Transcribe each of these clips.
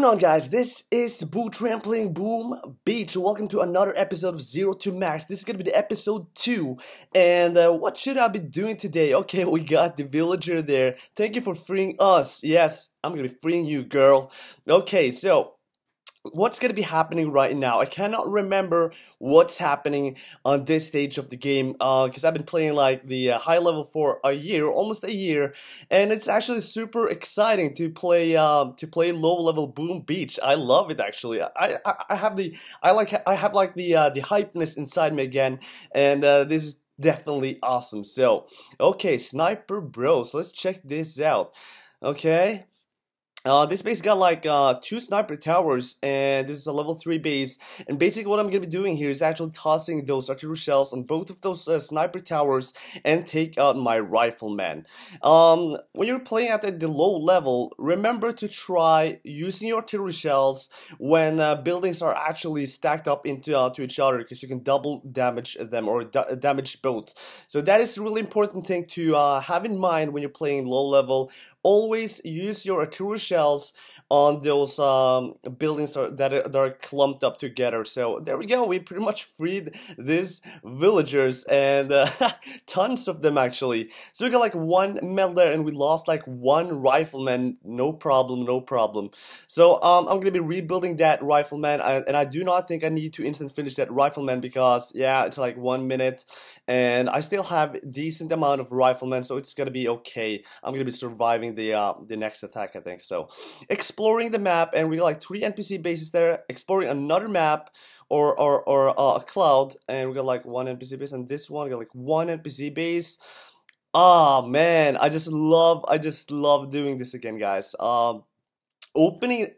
going on guys? This is Bootramp in Boom Beach. Welcome to another episode of Zero to Max. This is gonna be the episode 2. And uh, what should I be doing today? Okay, we got the villager there. Thank you for freeing us. Yes, I'm gonna be freeing you, girl. Okay, so what's going to be happening right now. I cannot remember what's happening on this stage of the game Uh because uh, I've been playing like the uh, high level for a year, almost a year, and it's actually super exciting to play uh, to play low level Boom Beach. I love it actually. I, I, I have the I like I have like the uh, the hypeness inside me again, and uh, this is definitely awesome. So okay, Sniper Bros, let's check this out. Okay, uh, this base got like uh, two sniper towers and this is a level 3 base and basically what I'm to be doing here is actually tossing those artillery shells on both of those uh, sniper towers and take out my rifleman. Um, when you're playing at the low level remember to try using your artillery shells when uh, buildings are actually stacked up into uh, to each other because you can double damage them or da damage both. So that is a really important thing to uh, have in mind when you're playing low level always use your artillery shells on those um, buildings that are, that are clumped up together. So there we go. We pretty much freed these villagers and uh, tons of them actually. So we got like one medal there and we lost like one rifleman. No problem, no problem. So um, I'm gonna be rebuilding that rifleman and I do not think I need to instant finish that rifleman because yeah, it's like one minute and I still have decent amount of riflemen, so it's gonna be okay. I'm gonna be surviving the uh, the next attack, I think. So exploring the map, and we got like three NPC bases there. Exploring another map or or or uh, a cloud, and we got like one NPC base, and this one we got like one NPC base. Ah oh, man, I just love I just love doing this again, guys. Um, opening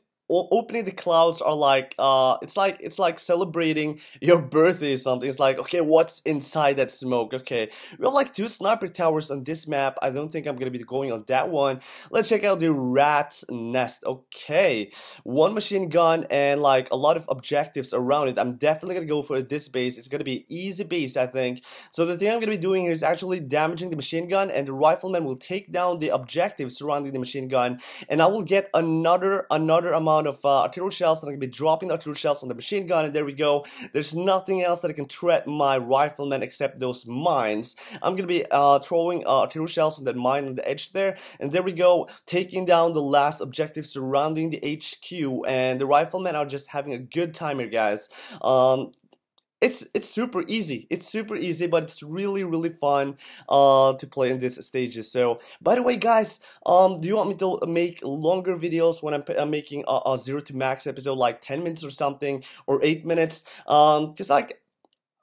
opening the clouds are like uh it's like it's like celebrating your birthday or something. It's like okay what's inside that smoke? Okay. We have like two sniper towers on this map. I don't think i'm gonna be going on that one. Let's check out the rat's nest. Okay. One machine gun and like a lot of objectives around it. I'm definitely gonna go for this base. It's gonna be easy base i think. So the thing i'm gonna be doing here is actually damaging the machine gun and the rifleman will take down the objectives surrounding the machine gun and i will get another another amount amount of uh, artillery shells and I'm going to be dropping the artillery shells on the machine gun and there we go. There's nothing else that I can threat my rifleman except those mines. I'm going to be uh, throwing uh, artillery shells on that mine on the edge there and there we go taking down the last objective surrounding the HQ and the riflemen are just having a good time here guys. Um, it's it's super easy. It's super easy, but it's really really fun uh, to play in these stages. So, by the way, guys, um, do you want me to make longer videos when I'm, I'm making a, a, zero to max episode, like 10 minutes or something, or 8 minutes? Um, cause like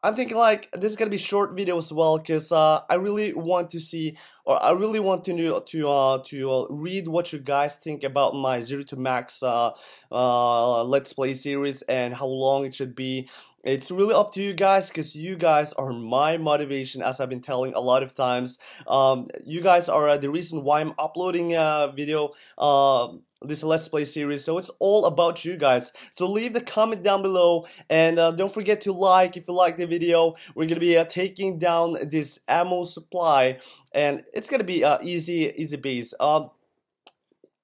I'm thinking like this is gonna be short video as well because uh, I really want to see or I really want to to uh, to uh, read what you guys think about my zero to max uh, uh, let's play series and how long it should be it's really up to you guys because you guys are my motivation as I've been telling a lot of times. Um, you guys are uh, the reason why I'm uploading a video, uh, this Let's Play series. So it's all about you guys. So leave the comment down below and uh, don't forget to like if you like the video. We're to be uh, taking down this ammo supply and it's to be uh, easy, easy base. Um,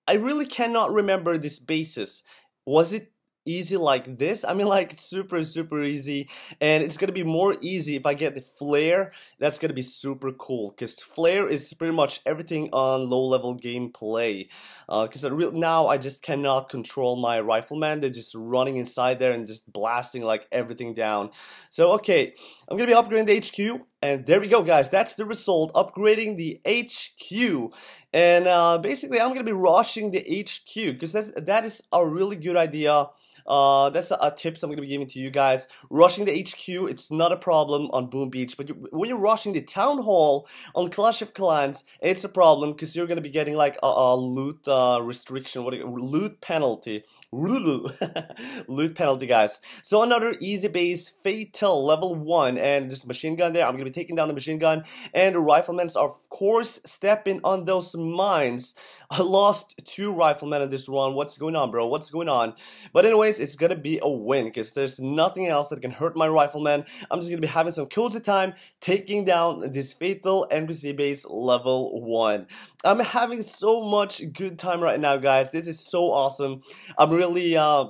I really cannot remember this basis. Was it easy like this. I mean like super super easy and it's gonna be more easy if I get the flare that's gonna be super cool because flare is pretty much everything on low level gameplay because uh, now I just cannot control my rifleman they're just running inside there and just blasting like everything down so okay I'm gonna be upgrading the HQ and there we go guys that's the result upgrading the HQ and uh, basically I'm gonna be rushing the HQ because that's a really good idea uh, that's a, a tips I'm going to be giving to you guys. Rushing the HQ, it's not a problem on Boom Beach, but you, when you're rushing the Town Hall on Clash of Clans, it's a problem because you're going to be getting like a, a loot uh, restriction, what loot penalty. loot penalty, guys. So another easy base, Fatal, level 1, and there's a machine gun there. I'm going to be taking down the machine gun, and the riflemen are, of course, stepping on those mines. I lost two riflemen in this run. What's going on, bro? What's going on? But anyways, it's gonna be a win because there's nothing else that can hurt my rifleman. I'm just gonna be having some cozy time taking down this fatal NPC base level 1. I'm having so much good time right now guys. This is so awesome. I'm really uh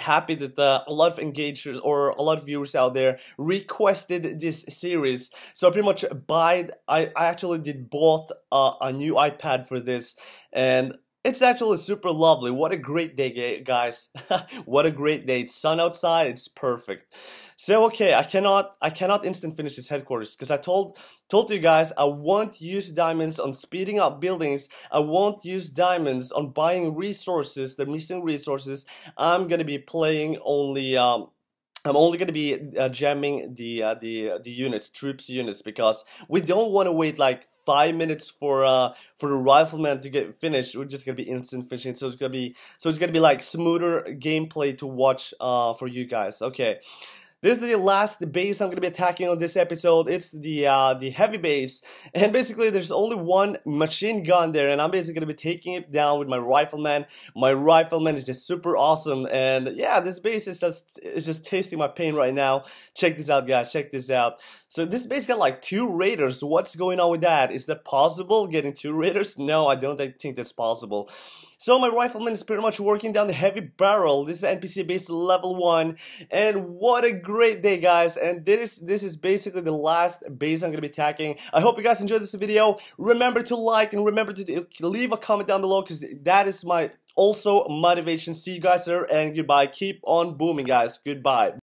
happy that uh, a lot of engagers or a lot of viewers out there requested this series. So pretty much buy I, I actually did both uh, a new iPad for this and it's actually super lovely. What a great day, guys. what a great day. It's sun outside. It's perfect. So, okay, I cannot I cannot instant finish this headquarters because I told told you guys I won't use diamonds on speeding up buildings. I won't use diamonds on buying resources, the missing resources. I'm going to be playing only um I'm only going to be uh, jamming the uh, the the units, troops units, because we don't want to wait like five minutes for uh for the rifleman to get finished we're just gonna be instant finishing. So it's gonna be so it's gonna be like smoother gameplay to watch uh for you guys. Okay this is the last base I'm to be attacking on this episode. It's the uh, the heavy base. And basically there's only one machine gun there and I'm basically to be taking it down with my rifleman. My rifleman is just super awesome and yeah, this base is just is just tasting my pain right now. Check this out guys, check this out. So this base got like two raiders. What's going on with that? Is that possible getting two raiders? No, I don't think that's possible. So my rifleman is pretty much working down the heavy barrel. This is NPC base level 1. And what a great day guys. And this, this is basically the last base I'm going to be attacking. I hope you guys enjoyed this video. Remember to like and remember to leave a comment down below because that is my also motivation. See you guys there and goodbye. Keep on booming guys. Goodbye.